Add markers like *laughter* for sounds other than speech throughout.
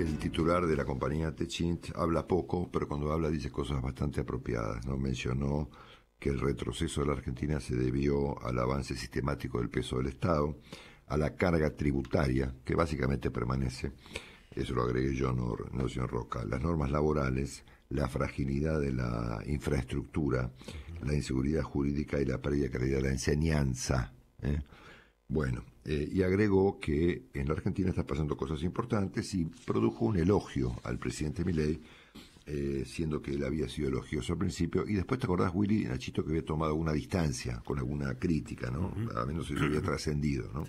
el titular de la compañía Techint habla poco, pero cuando habla dice cosas bastante apropiadas. No mencionó que el retroceso de la Argentina se debió al avance sistemático del peso del Estado, a la carga tributaria, que básicamente permanece, eso lo agregué yo, no, no señor Roca, las normas laborales, la fragilidad de la infraestructura, la inseguridad jurídica y la pérdida de calidad de la enseñanza. ¿eh? Bueno, eh, y agregó que en la Argentina están pasando cosas importantes y produjo un elogio al presidente Milei, eh, siendo que él había sido elogioso al principio, y después te acordás, Willy, Nachito, que había tomado una distancia con alguna crítica, ¿no? A menos eso había trascendido, ¿no?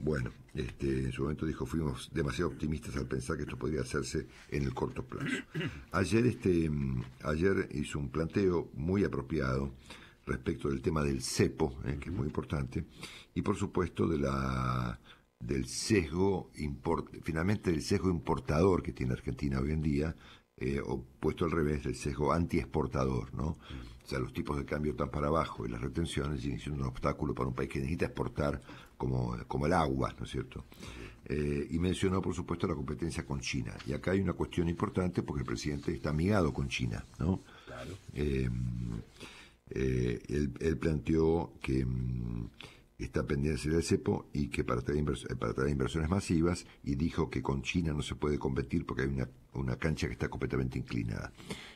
Bueno, este, en su momento dijo, fuimos demasiado optimistas al pensar que esto podría hacerse en el corto plazo. *clears throat* Ayer, este, mm, ayer hizo un planteo muy apropiado respecto del tema del cepo, eh, que es muy importante, y por supuesto de la del sesgo finalmente del sesgo importador que tiene Argentina hoy en día, eh, opuesto al revés del sesgo anti-exportador, ¿no? O sea, los tipos de cambio están para abajo y las retenciones siguen siendo un obstáculo para un país que necesita exportar como, como el agua, ¿no es cierto? Eh, y mencionó, por supuesto, la competencia con China. Y acá hay una cuestión importante porque el presidente está amigado con China, ¿no? Claro. Eh, eh, él, planteó que mm, está pendiente del cepo y que para traer, eh, para traer inversiones masivas y dijo que con China no se puede competir porque hay una, cancha que está completamente inclinada.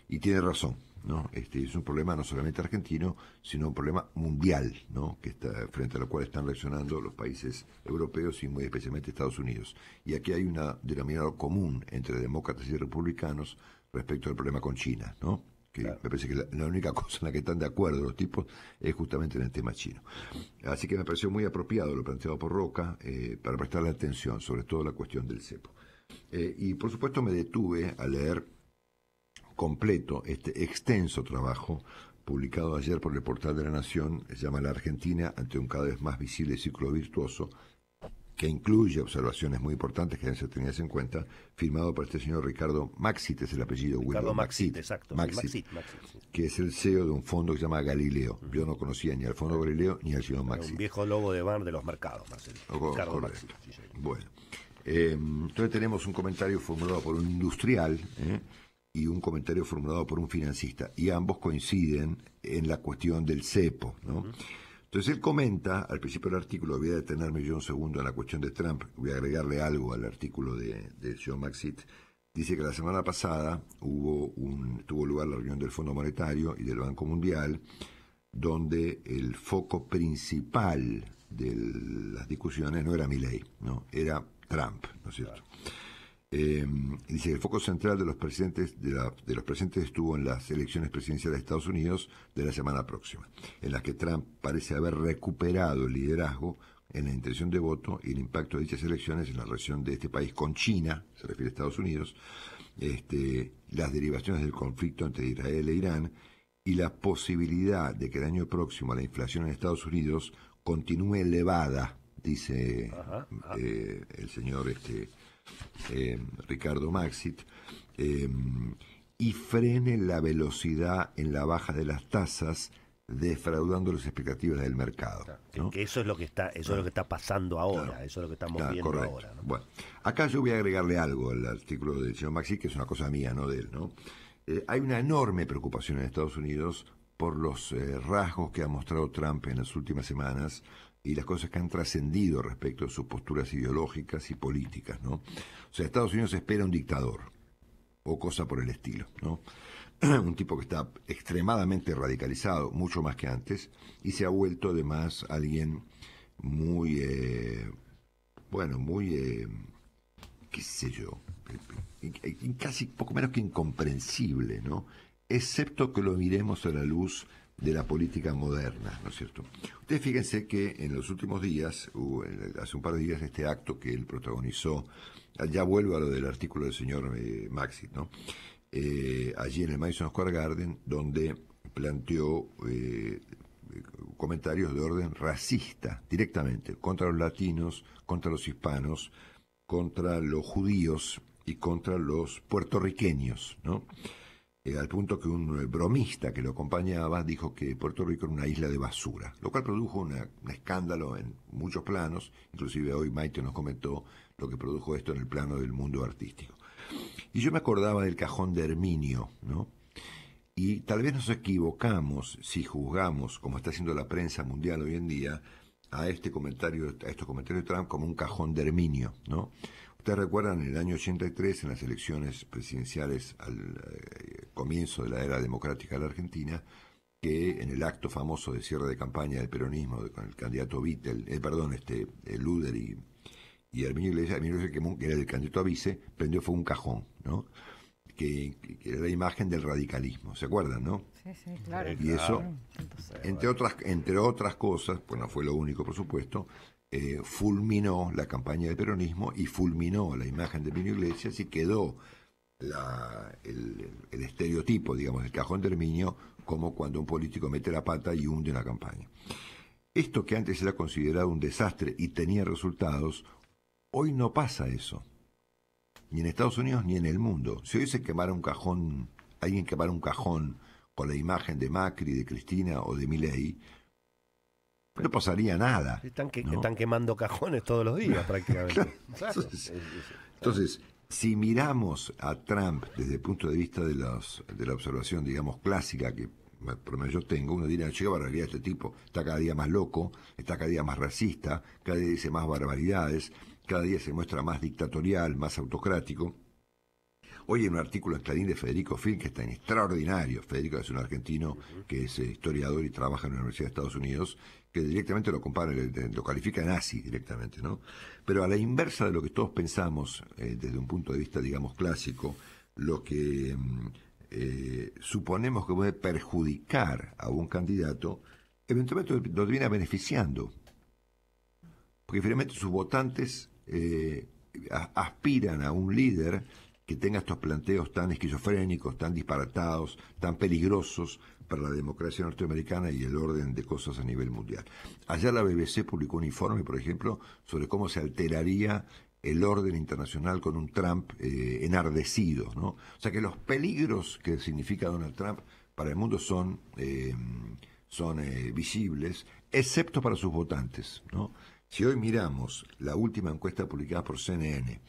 Y tiene razón, ¿no? Este es un problema no solamente argentino, sino un problema mundial, ¿no? Que está frente a lo cual están reaccionando los países europeos y muy especialmente Estados Unidos. Y aquí hay una denominador común entre demócratas y republicanos respecto al problema con China, ¿no? Que me parece que la, única *laughs* cosa en la que están de acuerdo los tipos es justamente en el tema chino. Así que me pareció muy apropiado lo planteado por Roca eh, para prestarle atención, sobre todo la cuestión del cepo. Eh, y por supuesto me detuve a leer completo este extenso trabajo publicado ayer por el portal de la Nación, se llama La Argentina ante un cada vez más visible ciclo virtuoso, que incluye observaciones muy importantes que deben ser tenidas en cuenta, firmado por este señor Ricardo Maxit, es el apellido Ricardo Maxit, exacto. Maxit, que es el CEO de un fondo que se llama Galileo. Yo no conocía ni al fondo Galileo ni al señor Maxit. Un viejo logo de bar de los mercados, Marcelo. Ricardo Maxit. bueno, eh, entonces tenemos un comentario formulado por un industrial eh, y un comentario formulado por un financista, y ambos coinciden en la cuestión del cepo, ¿no? Entonces él comenta, al principio del artículo, voy a detenerme yo un segundo en la cuestión de Trump, voy a agregarle algo al artículo de, de John Maxit, dice que la semana pasada hubo un, tuvo lugar la reunión del Fondo Monetario y del Banco Mundial, donde el foco principal de las discusiones no era Milley, no, era Trump, ¿no es cierto? Eh, dice el foco central de los presidentes de, de, los presentes estuvo en las elecciones presidenciales de Estados Unidos de la semana próxima, en las que Trump parece haber recuperado el liderazgo en la intención de voto y el impacto de dichas elecciones en la relación de este país con China, se refiere a Estados Unidos, este, las derivaciones del conflicto entre Israel e Irán y la posibilidad de que el año próximo la inflación en Estados Unidos continúe elevada, dice eh, el señor este, eh, Ricardo Maxit, eh, y frene la velocidad en la baja de las tasas defraudando las expectativas del mercado. Que eso es lo que está, eso es lo que está pasando ahora, eso es lo que estamos viendo ahora. Bueno, acá yo voy a agregarle algo al artículo del señor Maxit, que es una cosa mía, no de él, ¿no? Eh, hay una enorme preocupación en Estados Unidos por los rasgos que ha mostrado Trump en las últimas semanas y las cosas que han trascendido respecto de sus posturas ideológicas y políticas, ¿no? O sea, Estados Unidos espera un dictador, o cosa por el estilo, ¿no? *clears throat* un tipo que está extremadamente radicalizado, mucho más que antes, y se ha vuelto además alguien muy, eh, bueno, muy, eh, qué sé yo, casi poco menos que incomprensible, ¿no? Excepto que lo miremos a la luz de la política moderna, ¿no es cierto? Ustedes fíjense que en los últimos días, hace un par de días, este acto que él protagonizó, ya vuelvo a lo del artículo del señor eh, Maxit, ¿no? Eh, allí en el Madison Square Garden, donde planteó eh, comentarios de orden racista, directamente, contra los latinos, contra los hispanos, contra los judíos y contra los puertorriqueños, ¿no? Eh, al punto que un eh, bromista que lo acompañaba dijo que Puerto Rico era una isla de basura, lo cual produjo un escándalo en muchos planos, inclusive hoy Maite nos comentó lo que produjo esto en el plano del mundo artístico. Y yo me acordaba del cajón de Herminio, ¿no? Y tal vez nos equivocamos si juzgamos, como está haciendo la prensa mundial hoy en día, a este comentario, a estos comentarios de Trump como un cajón de Herminio, ¿no? Ustedes recuerdan en el año 83, en las elecciones presidenciales al eh, comienzo de la era democrática de la Argentina, que en el acto famoso de cierre de campaña del peronismo con el candidato Vittel, eh, perdón, este, Luder y, y Herminio Iglesias, Herminio Iglesias, que era el candidato a vice, prendió fue un cajón, ¿no? Que, era la imagen del radicalismo, ¿se acuerdan, no? Sí, sí, claro. Y eso, entre otras, entre otras cosas, pues no fue lo único, por supuesto, eh, fulminó la campaña del peronismo y fulminó la imagen de Herminio Iglesias y quedó la, el, el, estereotipo, digamos, del cajón de Herminio como cuando un político mete la pata y hunde una campaña. Esto que antes era considerado un desastre y tenía resultados, hoy no pasa eso. Ni en Estados Unidos ni en el mundo. Si hoy se quemara un cajón, alguien quemara un cajón con la imagen de Macri, de Cristina o de Milei, no pasaría nada. Están, están quemando cajones todos los días prácticamente. entonces, si miramos a Trump desde el punto de vista de, los, de la observación, digamos, clásica, que por lo menos yo tengo, uno dirá, che, barbaridad, este tipo está cada día más loco, está cada día más racista, cada día dice más barbaridades, cada día se muestra más dictatorial, más autocrático. Hoy hay un artículo en Clarín de Federico Finn que está en extraordinario. Federico es un argentino que es eh, historiador y trabaja en la Universidad de Estados Unidos, que directamente lo compara, lo califica nazi directamente, ¿no? Pero a la inversa de lo que todos pensamos eh, desde un punto de vista, digamos, clásico, lo que mm, eh, suponemos que puede perjudicar a un candidato, eventualmente lo viene beneficiando. Porque finalmente sus votantes eh, aspiran a un líder que tenga estos planteos tan esquizofrénicos, tan disparatados, tan peligrosos para la democracia norteamericana y el orden de cosas a nivel mundial. Ayer la BBC publicó un informe, por ejemplo, sobre cómo se alteraría el orden internacional con un Trump eh, enardecido, ¿no? O sea que los peligros que significa Donald Trump para el mundo son, eh, son eh, visibles, excepto para sus votantes, ¿no? Si hoy miramos la última encuesta publicada por CNN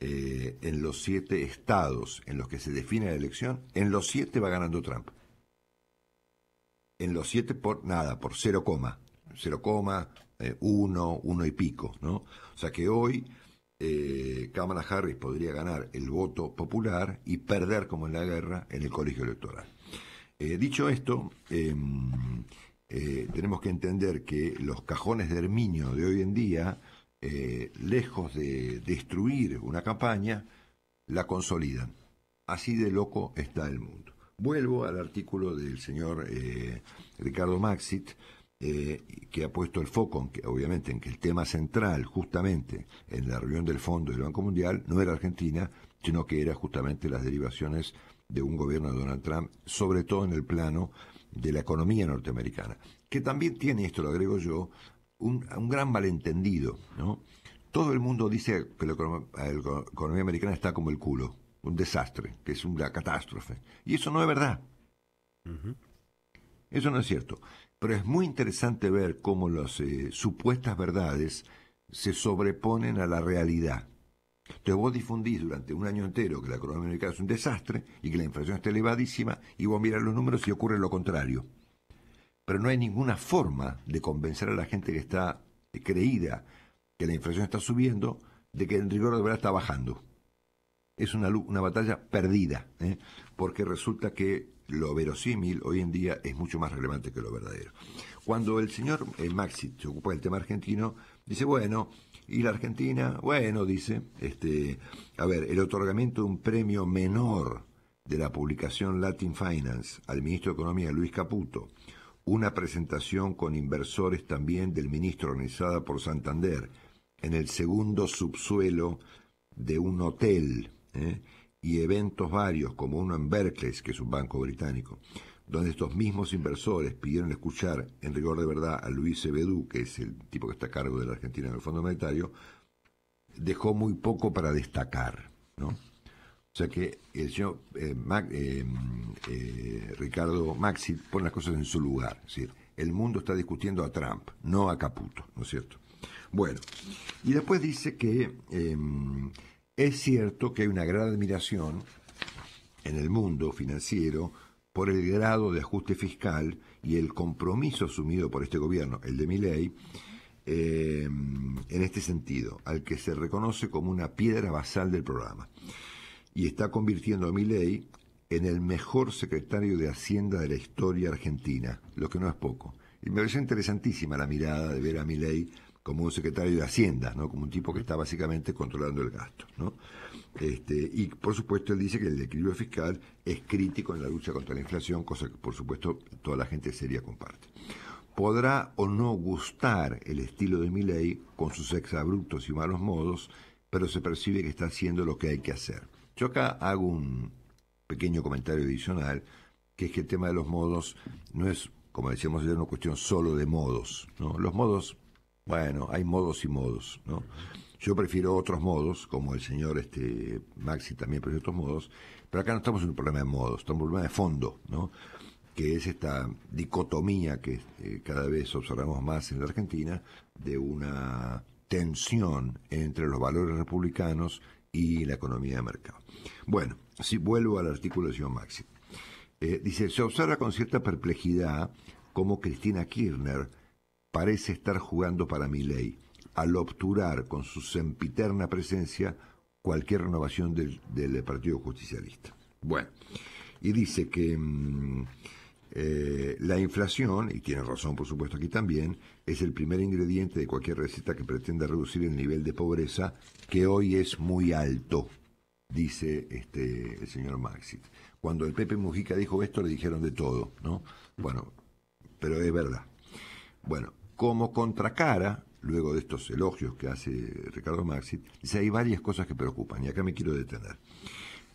en los siete estados en los que se define la elección, en los siete va ganando Trump. En los siete por nada, por 0, 0, 1, 1 y pico, ¿no? O sea que hoy eh, Kamala Harris podría ganar el voto popular y perder, como en la guerra, en el colegio electoral. Eh, dicho esto, em, eh, tenemos que entender que los cajones de Herminio de hoy en día, eh, lejos de destruir una campaña, la consolidan. Así de loco está el mundo. Vuelvo al artículo del señor Ricardo Maxit, eh, que ha puesto el foco, obviamente, en que el tema central, justamente, en la reunión del Fondo del Banco Mundial, no era Argentina, sino que era justamente las derivaciones de un gobierno de Donald Trump, sobre todo en el plano de la economía norteamericana, que también tiene, esto lo agrego yo, un, gran malentendido, ¿no? Todo el mundo dice que la economía americana está como el culo, un desastre, que es una catástrofe. Y eso no es verdad. Eso no es cierto. Pero es muy interesante ver cómo las eh, supuestas verdades se sobreponen a la realidad. Entonces vos difundís durante un año entero que la economía americana es un desastre y que la inflación está elevadísima y vos mirás los números y ocurre lo contrario. Pero no hay ninguna forma de convencer a la gente que está eh, creída que la inflación está subiendo de que en rigor de verdad está bajando. Es una, una batalla perdida, ¿eh? porque resulta que lo verosímil hoy en día es mucho más relevante que lo verdadero. Cuando el señor eh, Maxi se ocupa del tema argentino, dice, bueno, y la Argentina, bueno, dice, este, a ver, el otorgamiento de un premio menor de la publicación Latin Finance al ministro de Economía Luis Caputo, una presentación con inversores también del ministro organizada por Santander en el segundo subsuelo de un hotel, ¿eh? y eventos varios, como uno en Berkeley, que es un banco británico, donde estos mismos inversores pidieron escuchar en rigor de verdad a Luis Ebedú, que es el tipo que está a cargo de la Argentina en el Fondo Monetario, dejó muy poco para destacar, ¿no? O sea que el señor eh, eh, eh, Ricardo Maxi pone las cosas en su lugar. Es decir, el mundo está discutiendo a Trump, no a Caputo, ¿no es cierto? Bueno, y después dice que Es cierto que hay una gran admiración en el mundo financiero por el grado de ajuste fiscal y el compromiso asumido por este gobierno, el de mi ley, eh, en este sentido, al que se reconoce como una piedra basal del programa. Y está convirtiendo a mi ley en el mejor secretario de Hacienda de la historia argentina, lo que no es poco. Y me parece interesantísima la mirada de ver a mi ley como un secretario de Hacienda, ¿no? como un tipo que está básicamente controlando el gasto. ¿no? Este, y por supuesto él dice que el equilibrio fiscal es crítico en la lucha contra la inflación, cosa que por supuesto toda la gente seria comparte. Podrá o no gustar el estilo de ley con sus exabruptos y malos modos, pero se percibe que está haciendo lo que hay que hacer. Yo acá hago un pequeño comentario adicional, que es que el tema de los modos no es, como decíamos ayer, una cuestión solo de modos. Los modos, bueno, hay modos y modos. ¿no? Yo prefiero otros modos, como el señor este, Maxi también prefiere otros modos, pero acá no estamos en un problema de modos, estamos en un problema de fondo, ¿no? que es esta dicotomía que eh, cada vez observamos más en la Argentina de una tensión entre los valores republicanos y la economía de mercado. Bueno, si vuelvo al artículo de señor Maxi. Eh, dice, se observa con cierta perplejidad cómo Cristina Kirchner parece estar jugando para mi ley al obturar con su sempiterna presencia cualquier renovación del, Partido Justicialista. Bueno, y dice que mm, eh, la inflación, y tiene razón por supuesto aquí también, es el primer ingrediente de cualquier receta que pretenda reducir el nivel de pobreza, que hoy es muy alto, dice este, el señor Maxit. Cuando el Pepe Mujica dijo esto, le dijeron de todo, ¿no? Bueno, pero es verdad. Bueno, como contracara, luego de estos elogios que hace Ricardo Maxi, dice hay varias cosas que preocupan y acá me quiero detener.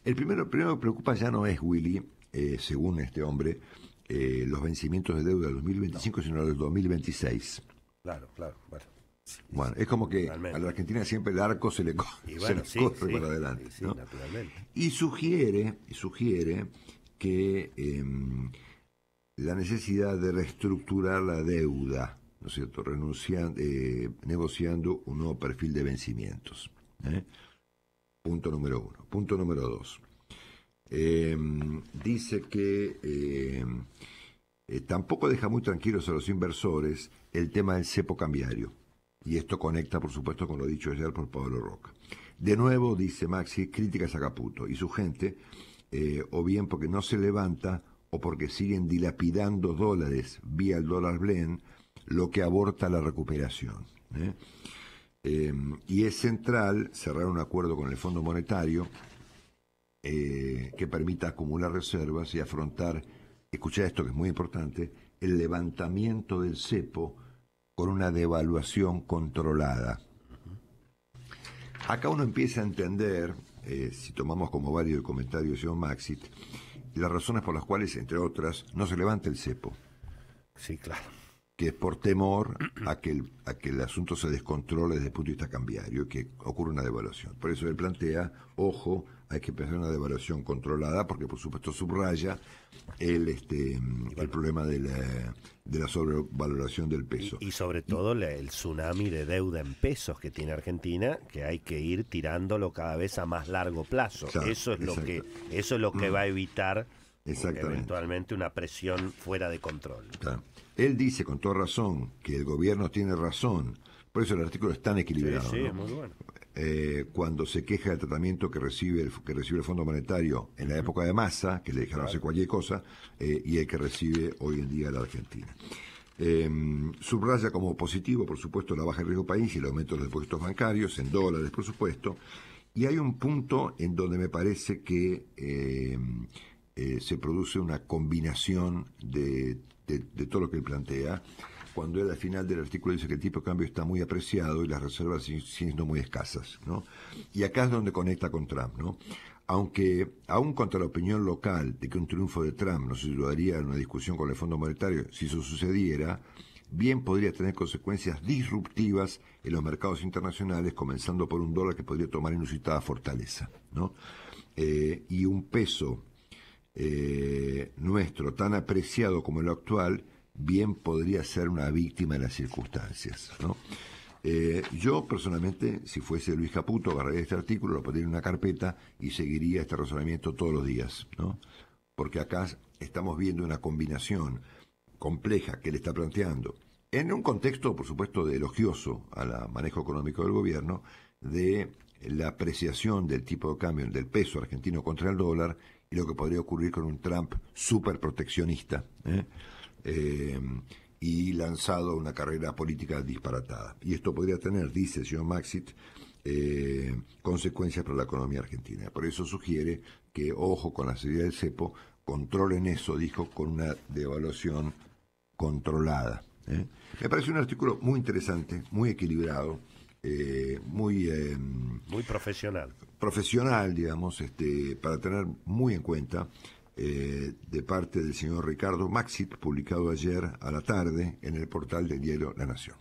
El primero, primero que preocupa ya no es Willy, eh, según este hombre, eh, los vencimientos de deuda del 2025, sino del 2026. Claro, claro, bueno. Bueno, es como que a la Argentina siempre el arco se le, corre para adelante. Y sugiere, sugiere que em, la necesidad de reestructurar la deuda ¿no es cierto?, renunciando, eh, negociando un nuevo perfil de vencimientos. ¿eh? Punto número uno. Punto número dos. Em, dice que em, eh, tampoco deja muy tranquilos a los inversores el tema del cepo cambiario. Y esto conecta, por supuesto, con lo dicho ayer por Pablo Roca. De nuevo, dice Maxi, críticas a Caputo y su gente, o bien porque no se levanta o porque siguen dilapidando dólares vía el dólar blend lo que aborta la recuperación. ¿eh? Eh, y es central cerrar un acuerdo con el Fondo Monetario eh, que permita acumular reservas y afrontar, escucha esto que es muy importante, el levantamiento del cepo con una devaluación controlada. Acá uno empieza a entender, si tomamos como válido el comentario de señor Maxit, las razones por las cuales, entre otras, no se levanta el cepo. Sí, claro que es por temor a que, el, a que el asunto se descontrole desde el punto de vista cambiario, que ocurra una devaluación. Por eso él plantea, ojo, hay que empezar una devaluación controlada, porque por supuesto subraya el, este, el problema de la, de la sobrevaloración del peso. Y, sobre todo el tsunami de deuda en pesos que tiene Argentina, que hay que ir tirándolo cada vez a más largo plazo. eso es lo que eso es lo que mm. va a evitar eventualmente una presión fuera de control. Él dice con toda razón que el gobierno tiene razón, por eso el artículo es tan equilibrado. Eh, cuando se queja del tratamiento que recibe el, que recibe el Fondo Monetario en la época de masa, que le dejaron hacer cualquier cosa, eh, y el que recibe hoy en día la Argentina. Em, subraya como positivo, por supuesto, la baja de riesgo país y el aumento de los depósitos bancarios, en dólares, por supuesto. Y hay un punto en donde me parece que em, eh, se produce una combinación de, todo lo que él plantea, cuando él al final del artículo dice que el tipo de cambio está muy apreciado y las reservas siendo muy escasas. ¿no? Y acá es donde conecta con Trump. ¿no? Aunque, aún contra la opinión local de que un triunfo de Trump nos ayudaría en una discusión con el Fondo Monetario, si eso sucediera, bien podría tener consecuencias disruptivas en los mercados internacionales, comenzando por un dólar que podría tomar inusitada fortaleza. ¿no? Eh, y un peso eh, nuestro, tan apreciado como el actual, bien podría ser una víctima de las circunstancias. Eh, yo personalmente, si fuese Luis Caputo, agarraría este artículo, lo pondría en una carpeta y seguiría este razonamiento todos los días, ¿no? Porque acá estamos viendo una combinación compleja que le está planteando, en un contexto, por supuesto, de elogioso al manejo económico del gobierno, de la apreciación del tipo de cambio del peso argentino contra el dólar y lo que podría ocurrir con un Trump súper proteccionista ¿eh? Eh, y lanzado una carrera política disparatada. Y esto podría tener, dice el señor Maxit, eh, consecuencias para la economía argentina. Por eso sugiere que, ojo con la seguridad del cepo, controlen eso, dijo, con una devaluación controlada. Me parece un artículo muy interesante, muy equilibrado, eh, muy... Eh, muy profesional. Profesional, digamos, este, para tener muy en cuenta, eh, de parte del señor Ricardo Maxit, publicado ayer a la tarde en el portal del diario La Nación.